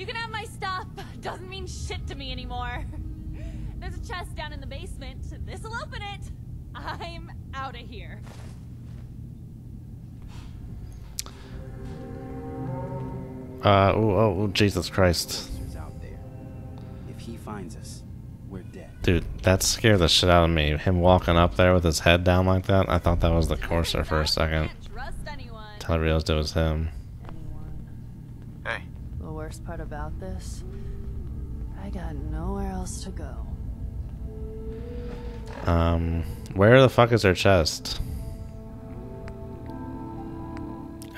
You can have my stuff. Doesn't mean shit to me anymore. There's a chest down in the basement. This'll open it. I'm out of here. Uh, oh, oh, oh, Jesus Christ. If he finds us, we're dead. Dude, that scared the shit out of me. Him walking up there with his head down like that. I thought that was the courser for a second. Can't. Until I realized it was him. Anyone. Hey, The worst part about this, I got nowhere else to go. Um, where the fuck is their chest?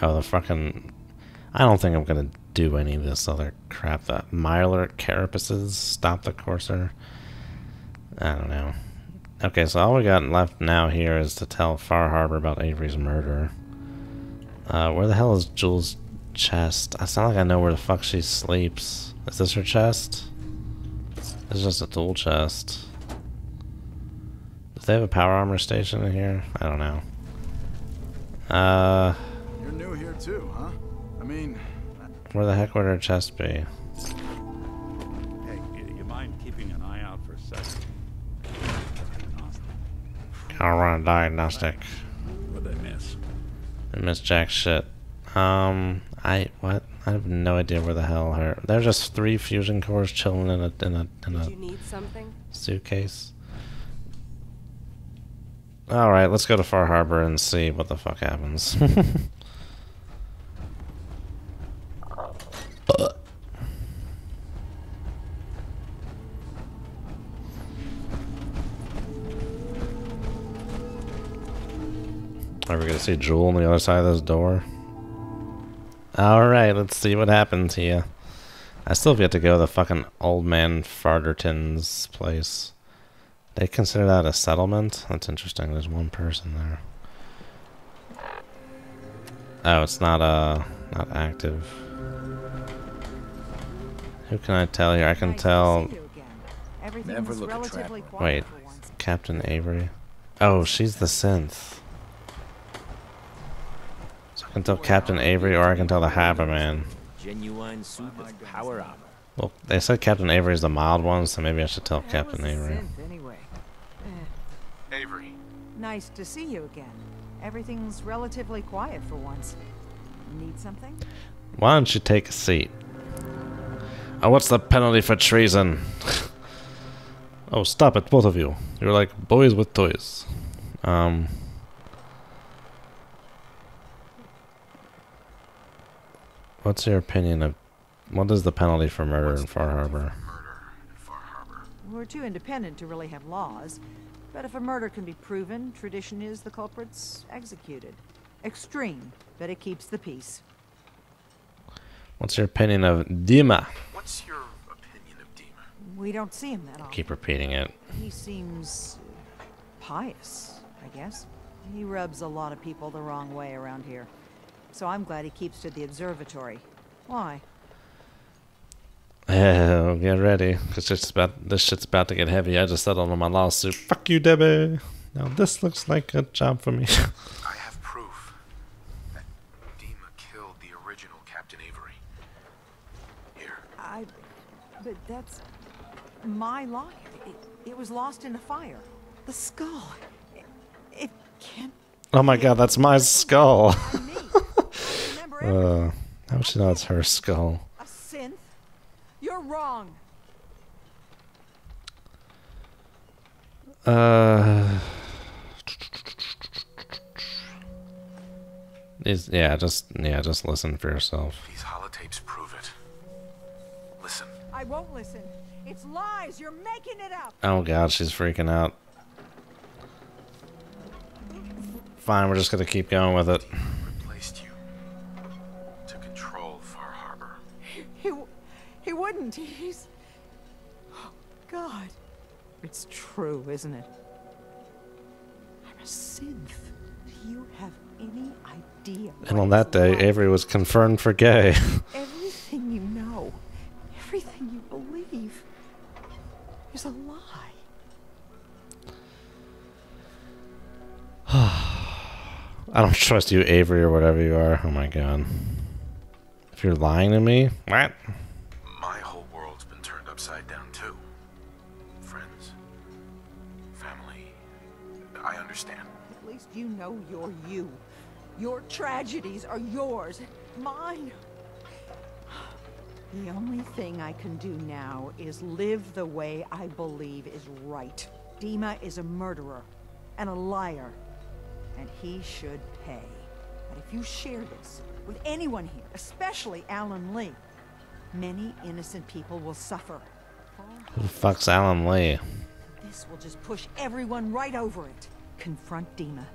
Oh, the fucking. I don't think I'm gonna do any of this other crap. That Myler carapaces stop the courser. I don't know. Okay, so all we got left now here is to tell Far Harbor about Avery's murder. Uh, where the hell is Jule's chest? I sound like I know where the fuck she sleeps. Is this her chest? It's just a tool chest. Do they have a power armor station in here? I don't know. Uh, You're new here too, huh? I mean, where the heck would her chest be? Hey, you mind keeping an eye out for a second? I'll run a diagnostic. What'd I miss? I missed jack shit. Um, I what? I have no idea where the hell her. There's just three fusion cores chilling in a in a in a You need something? suitcase. All right, let's go to Far Harbor and see what the fuck happens. Are we gonna see Jule on the other side of this door? Alright, let's see what happens here. I still have yet to go to the fucking old man Farderton's place. They consider that a settlement? That's interesting. There's one person there. Oh, it's not uh not active. Who can I tell here? I can tell Everything Never was look a relatively trap. quiet Wait. Captain Avery. Oh, she's the synth. So I can tell Captain Avery or I can tell the Haberman. Genuine suit of power armor. Well, they said Captain Avery is the mild one, so maybe I should tell Captain Avery. anyway. Eh, Avery. nice to see you again. Everything's relatively quiet for once. Need something? Why don't you take a seat? Oh, what's the penalty for treason? oh, stop it, both of you. You're like boys with toys. Um. What's your opinion of what is the penalty for murder in Far Harbor? Murder in Far Harbor. We're too independent to really have laws. But if a murder can be proven, tradition is the culprit's executed. Extreme, but it keeps the peace. What's your opinion of Dima? What's your opinion of Dima? We don't see him that often. Keep repeating it. He seems pious, I guess. He rubs a lot of people the wrong way around here. So I'm glad he keeps to the observatory. Why? Oh, get ready, cause it's about this shit's about to get heavy. I just settled on my lawsuit. Fuck you, Debbie. Now this looks like a job for me. I have proof that Dima killed the original Captain Avery. Here. I. But that's my locket. It, it was lost in the fire. The skull. It, it can't oh my god, that's my skull. be me. Remember everything. Uh, how would she know it's her skull? A synth? You're wrong. Uh. Is yeah, just yeah, just listen for yourself. These holotapes prove it. Listen. I won't listen. It's lies. You're making it up. Oh god, she's freaking out. Fine, we're just gonna keep going with it. It's true, isn't it? I'm a synth. Do you have any idea? And on that day, life? Avery was confirmed for gay. Everything you know, everything you believe, is a lie. I don't trust you, Avery, or whatever you are. Oh my god. If you're lying to me, what? Your tragedies are yours, mine. The only thing I can do now is live the way I believe is right. Dima is a murderer and a liar, and he should pay. But if you share this with anyone here, especially Allen Lee, many innocent people will suffer. Who the fuck's Allen Lee? This will just push everyone right over it. Confront Dima.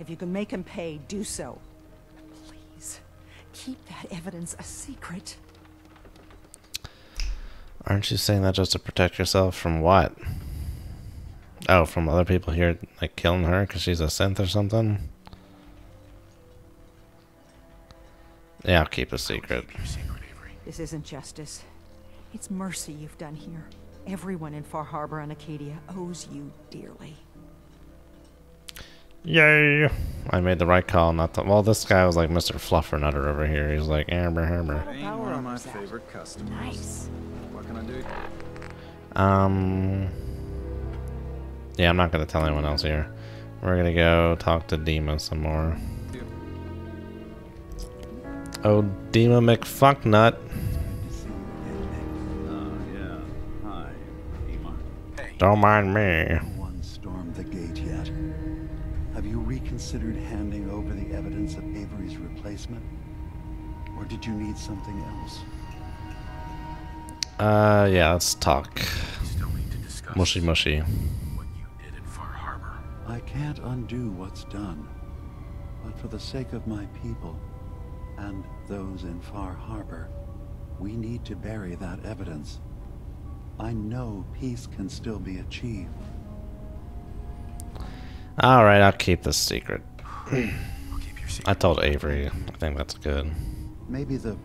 If you can make him pay, do so. Please, keep that evidence a secret. Aren't you saying that just to protect yourself from what? Oh, from other people here, like killing her because she's a synth or something? Yeah, I'll keep a secret. Keep secret, This isn't justice. It's mercy you've done here. Everyone in Far Harbor and Acadia owes you dearly. Yay! I made the right call, not the. Well, this guy was like Mr. Fluffernutter over here. He's like Amber Hammer. Ain't one of my favorite customers. Nice. What can I do? Um. Yeah, I'm not gonna tell anyone else here. We're gonna go talk to Dima some more. Oh, Dima McFucknut. Oh, yeah. Hi, Ema. Hey, Don't mind me. You reconsidered handing over the evidence of Avery's replacement? Or did you need something else? Uh, yeah, let's talk. we still need to discuss Mushy mushy. what you did in Far Harbor. I can't undo what's done. But for the sake of my people, and those in Far Harbor, we need to bury that evidence. I know peace can still be achieved. Alright, I'll keep this secret. I'll keep your secret. I told Avery. I think that's good. Maybe the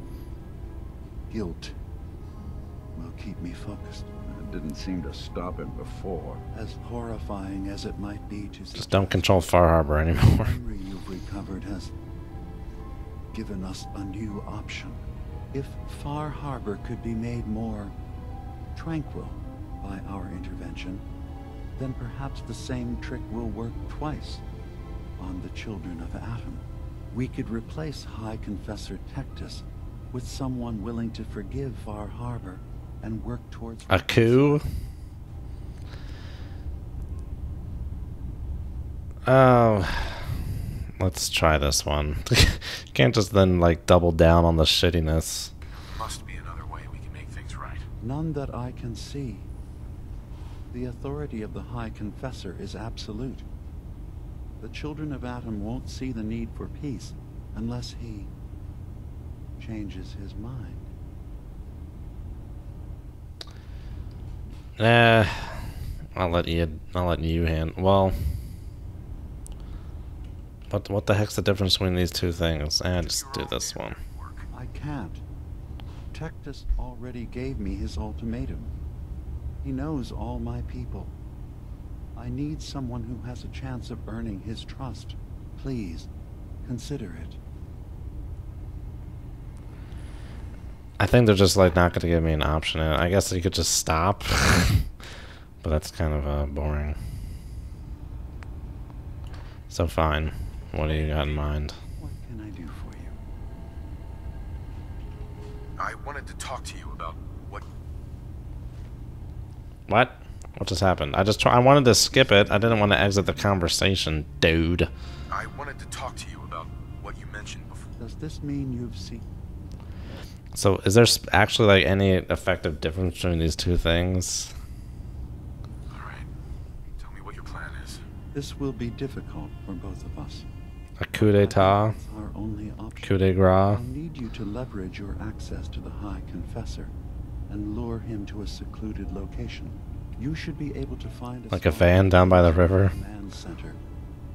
guilt will keep me focused. It didn't seem to stop him before. As horrifying as it might be to Just don't control Far Harbor The anymore. memory you've recovered has given us a new option. If Far Harbor could be made more tranquil by our intervention, then perhaps the same trick will work twice on the children of Atom. We could replace High Confessor Tectus with someone willing to forgive Far Harbor and work towards A coup? Oh, let's try this one. Can't just then like double down on the shittiness. Must be another way we can make things right. None that I can see. The authority of the High Confessor is absolute. The children of Atom won't see the need for peace unless he changes his mind. Eh, I'll let you. I'll let you hand. Well, what what the heck's the difference between these two things? Eh, just do this one. I can't. Tectus already gave me his ultimatum. He knows all my people. I need someone who has a chance of earning his trust. Please, consider it. I think they're just like not gonna give me an option. And I guess you could just stop, but that's kind of uh, boring. So fine. What do you got in mind? What can I do for you? I wanted to talk to you about what What? What just happened? I just try- I wanted to skip it. I didn't want to exit the conversation, dude. I wanted to talk to you about what you mentioned before. Does this mean you've seen... So, is there actually like any effective difference between these two things? All right. Tell me what your plan is. This will be difficult for both of us. A coup d'état, our only option. coup de grace. I'll need you to leverage your access to the High Confessor and lure him to a secluded location. You should be able to find a Like a van down by the river? command center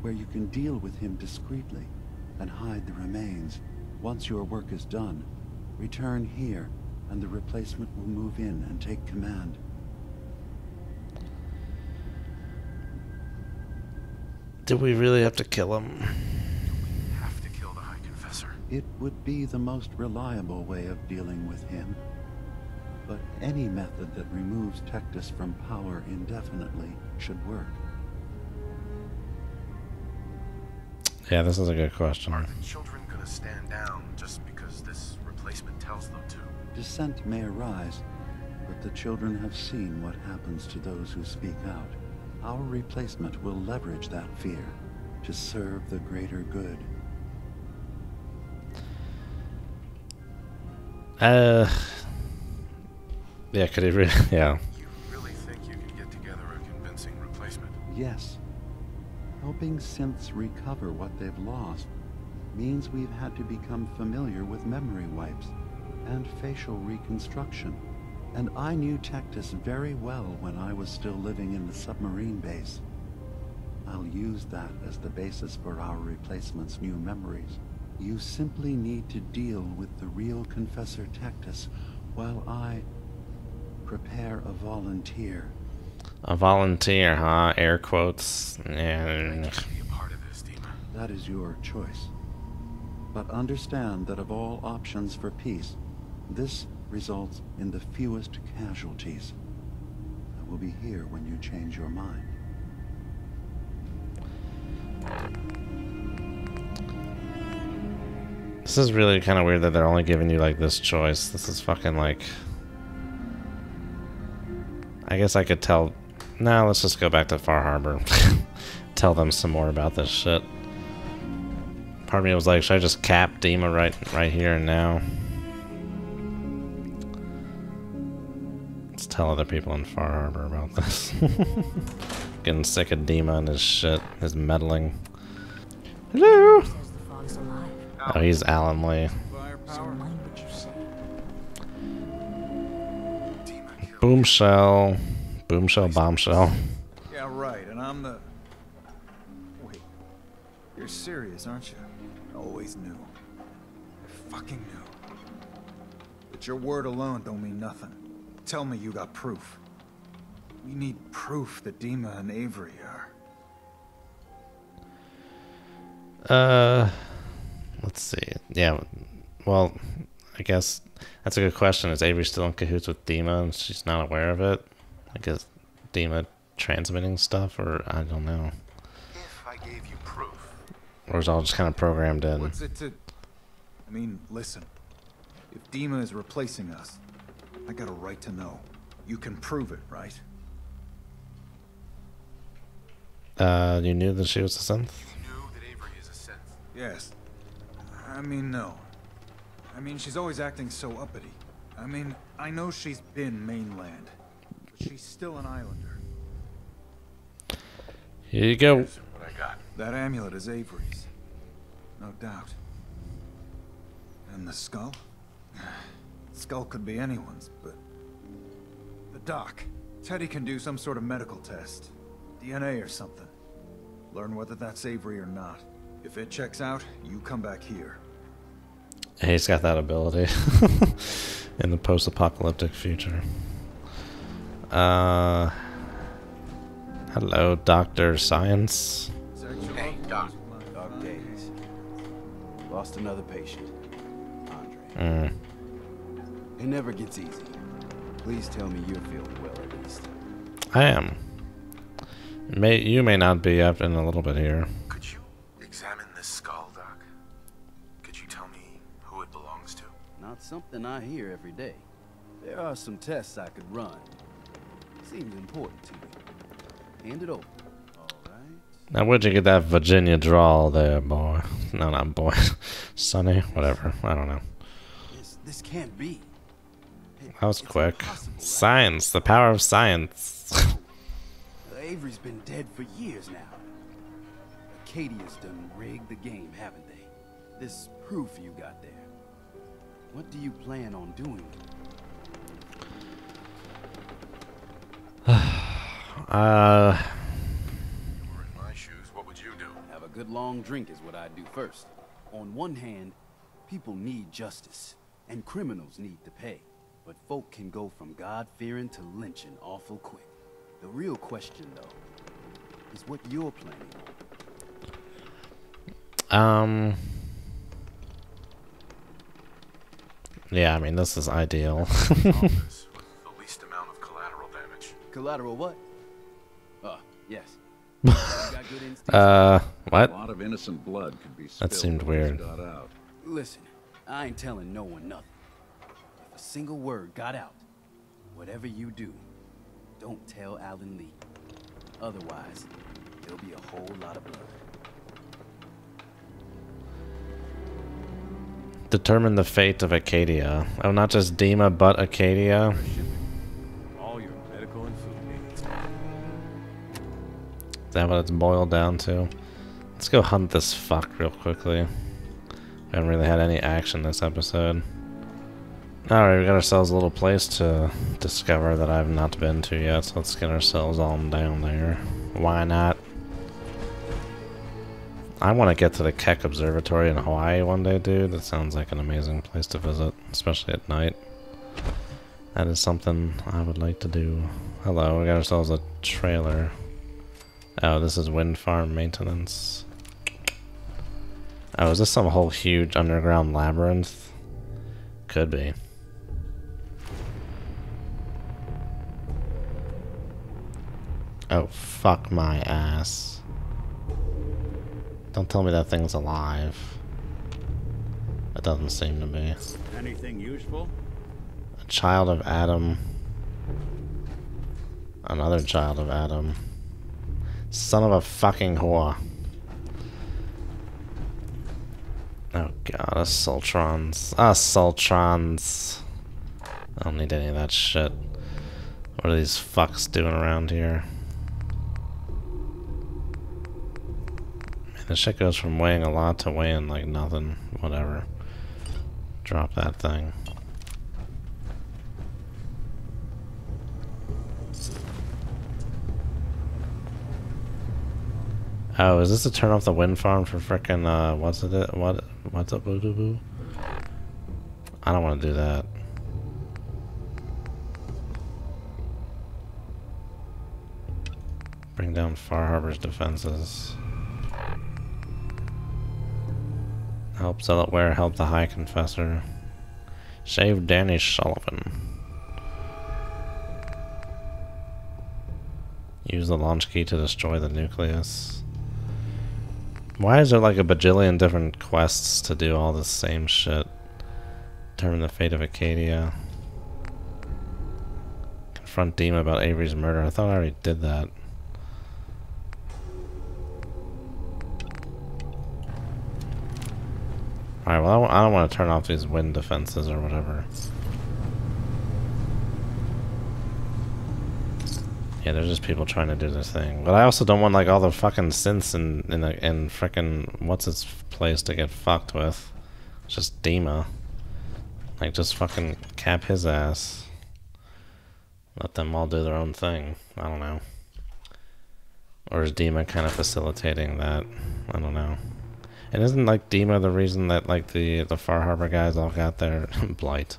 where you can deal with him discreetly and hide the remains. Once your work is done, return here and the replacement will move in and take command. Do we really have to kill him? Have to kill the High Confessor. It would be the most reliable way of dealing with him but any method that removes Tectus from power indefinitely should work. Yeah, this is a good question. Are the children going to stand down just because this replacement tells them to? Dissent may arise, but the children have seen what happens to those who speak out. Our replacement will leverage that fear to serve the greater good. Uh, yeah, could it really? Yeah. You really think you can get together a convincing replacement? Yes. Helping synths recover what they've lost means we've had to become familiar with memory wipes and facial reconstruction. And I knew Tectus very well when I was still living in the submarine base. I'll use that as the basis for our replacement's new memories. You simply need to deal with the real Confessor Tectus while I prepare a volunteer. A volunteer, huh? Air quotes. Yeah. Be a part of this. That is your choice. But understand that of all options for peace, this results in the fewest casualties. I will be here when you change your mind. This is really kind of weird that they're only giving you like this choice. This is fucking like. I guess I could tell. Now let's just go back to Far Harbor. tell them some more about this shit. Part of me was like, should I just cap Dima right, right here and now? Let's tell other people in Far Harbor about this. Getting sick of Dima and his shit, his meddling. Hello. Says the fog's alive. Oh, he's Allen Lee. Dima cell. Boom cell, bomb cell. Yeah, right, and I'm the... Wait. You're serious, aren't you? Always knew. I fucking knew. But your word alone don't mean nothing. Tell me you got proof. We need proof that Dima and Avery are... Uh, let's see. Yeah, well, I guess that's a good question. Is Avery still in cahoots with Dima and she's not aware of it? I guess Dima transmitting stuff, or I don't know. If I gave you proof, Or is it all just kind of programmed in? What's it to... I mean, listen. If Dima is replacing us, I got a right to know. You can prove it, right? Uh, you knew that she was a synth? you knew that Avery is a synth. Yes. I mean, no. I mean, she's always acting so uppity. I mean, I know she's been mainland, but she's still an islander. Here you go. What I got. That amulet is Avery's. No doubt. And the skull? skull could be anyone's, but... The doc. Teddy can do some sort of medical test. DNA or something. Learn whether that's Avery or not. If it checks out, you come back here. He's got that ability in the post-apocalyptic future. Uh, hello, Doctor Science. Hey, Doc. Dark days. Lost another patient. Andre. Mm. It never gets easy. Please tell me you're feeling well at least. I am. May you may not be up in a little bit here. Something I hear every day. There are some tests I could run. Seems important to me. Hand it over. All right. Now, where'd you get that Virginia drawl there, boy? No, not boy. Sonny, whatever. I don't know. This, this can't be. That was It's quick. Science, the power of science. Avery's been dead for years now. Acadia's done rigged the game, haven't they? This proof you got there. What do you plan on doing? uh, Or in my shoes, what would you do? Have a good long drink is what I'd do first. On one hand, people need justice, and criminals need to pay. But folk can go from God-fearing to lynching awful quick. The real question, though, is what you're planning on. um. Yeah, I mean, this is ideal. Solve this with the least amount of collateral damage. Collateral what? Ah, yes. You got? Uh, A what? lot of innocent blood could be That seemed weird. Got out. Listen, I ain't telling no one nothing. If a single word got out, whatever you do, don't tell Allen Lee. Otherwise, there'll be a whole lot of blood. Determine the fate of Acadia. Oh, not just Dima, but Acadia. All your medical and food needs. Is that what it's boiled down to? Let's go hunt this fuck real quickly. We haven't really had any action this episode. Alright, we got ourselves a little place to discover that I've not been to yet, so let's get ourselves on down there. Why not? I want to get to the Keck Observatory in Hawaii one day, dude. That sounds like an amazing place to visit, especially at night. That is something I would like to do. Hello, we got ourselves a trailer. Oh, this is wind farm maintenance. Oh, is this some whole huge underground labyrinth? Could be. Oh, fuck my ass. Don't tell me that thing's alive. It doesn't seem to be. Anything useful? A child of Atom. Another child of Atom. Son of a fucking whore. Oh god, us Sultrons. Us Sultrons. I don't need any of that shit. What are these fucks doing around here? This shit goes from weighing a lot to weighing like nothing. Whatever. Drop that thing. Oh, is this to turn off the wind farm for frickin' uh, what's it? What? What's up, boo doo boo? I don't want to do that. Bring down Far Harbor's defenses. Help Zealotware, help the High Confessor. Save Danny Sullivan. Use the launch key to destroy the nucleus. Why is there like a bajillion different quests to do all the same shit? Determine the fate of Acadia. Confront Dima about Avery's murder. I thought I already did that. Alright, well, I w- I don't want to turn off these wind defenses or whatever. Yeah, there's just people trying to do their thing. But I also don't want, like, all the fucking synths in, the, in frickin' what's its place to get fucked with. It's just Dima. Like, just fucking cap his ass. Let them all do their own thing. I don't know. Or is Dima kind of facilitating that? I don't know. And isn't like Dima the reason that like the the Far Harbor guys all got their blight,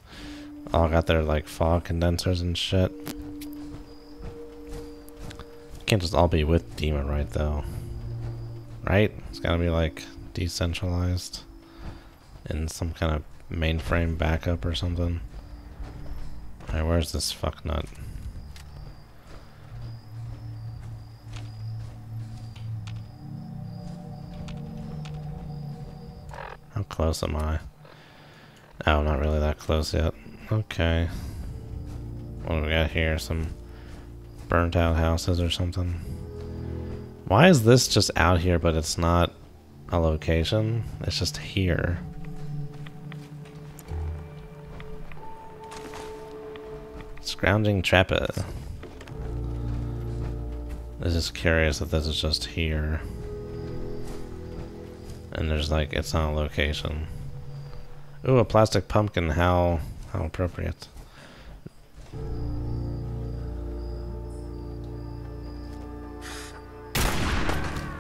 all got their like fog condensers and shit? Can't just all be with Dima, right? Though, right? It's gotta be like decentralized in some kind of mainframe backup or something. Alright, where's this fuck How close am I? Oh, not really that close yet. Okay. What do we got here? Some burnt out houses or something? Why is this just out here, but it's not a location? It's just here. Scrounging Trapper. I'm just curious if this is just here. And there's like, it's not a location. Ooh, a plastic pumpkin. How, how appropriate.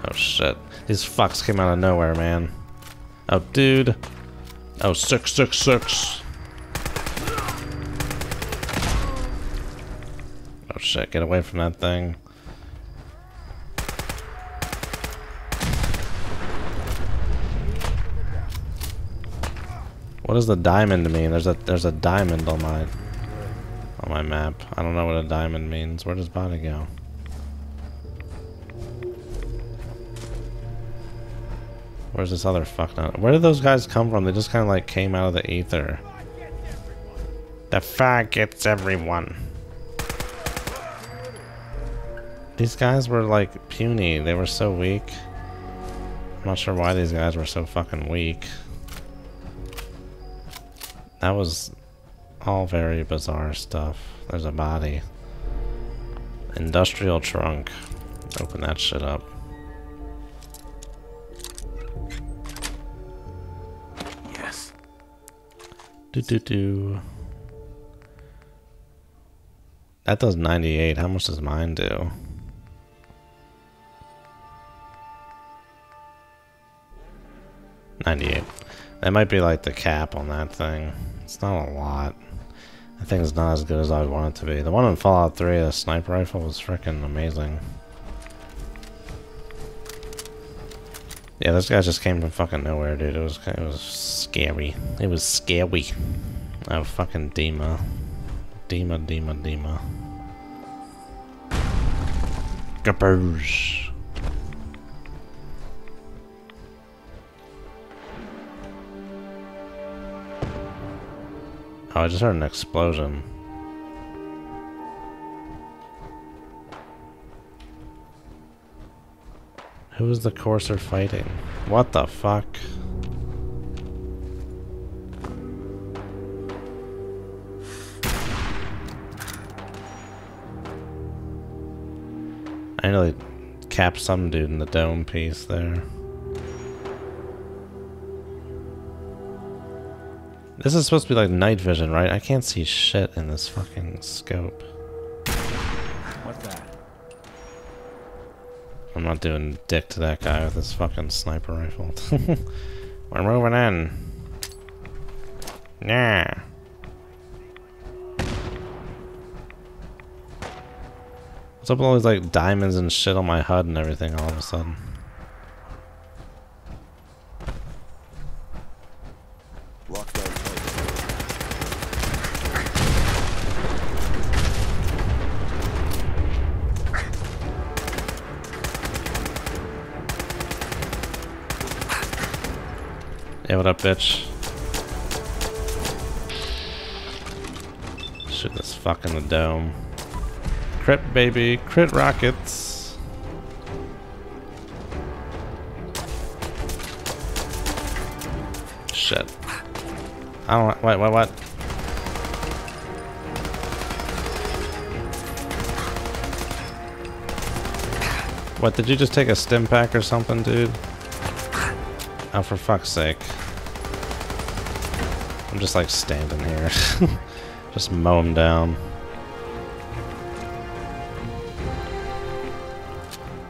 Oh shit. These fucks came out of nowhere, man. Oh, dude. Oh, six, six, six. Oh shit, get away from that thing. What does the diamond mean? There's a there's a diamond on my on my map. I don't know what a diamond means. Where does body go? Where's this other fuck nut? Where did those guys come from? They just kind of like came out of the ether. The fag gets everyone. These guys were like puny. They were so weak. I'm not sure why these guys were so fucking weak. That was all very bizarre stuff. There's a body. Industrial trunk. Open that shit up. Yes. Do do do. That does 98. How much does mine do? Ninety-eight. That might be like the cap on that thing. It's not a lot. I thing's not as good as I would want it to be. The one in Fallout 3, the sniper rifle, was freaking amazing. Yeah, this guy just came from fucking nowhere, dude. It was it was scary. It was scary. Oh, fucking Dima. Dima, Dima, Dima. Gappers. Oh, I just heard an explosion. Who is the courser fighting? What the fuck? I nearly capped some dude in the dome piece there. This is supposed to be like night vision, right? I can't see shit in this fucking scope. What's that? I'm not doing dick to that guy with his fucking sniper rifle. We're moving in. Yeah. What's up with all these like diamonds and shit on my HUD and everything all of a sudden? What up, bitch? Shoot this fuck in the dome. Crit, baby. Crit rockets. Shit. I don't... Wait, what, what? What, did you just take a stim pack or something, dude? Oh, for fuck's sake. I'm just like standing here. just mow them down.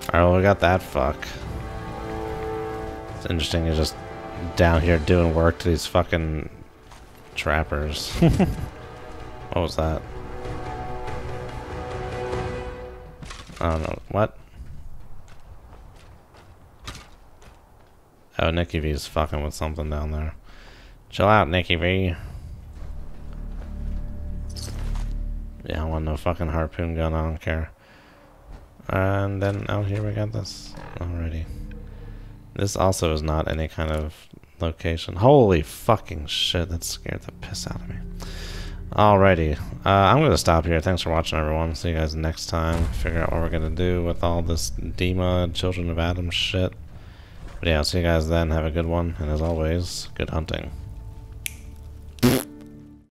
Alright, well, we got that fuck. It's interesting, he's just down here doing work to these fucking trappers. what was that? I don't know. What? Oh, Nicky V is fucking with something down there. Chill out, Nicky V. Yeah, I want no fucking harpoon gun, I don't care. And then out here we got this already. This also is not any kind of location. Holy fucking shit, that scared the piss out of me. Alrighty, uh, I'm going to stop here. Thanks for watching, everyone. See you guys next time. Figure out what we're going to do with all this Dima, Children of Atom shit. But yeah, I'll see you guys then. Have a good one. And as always, good hunting.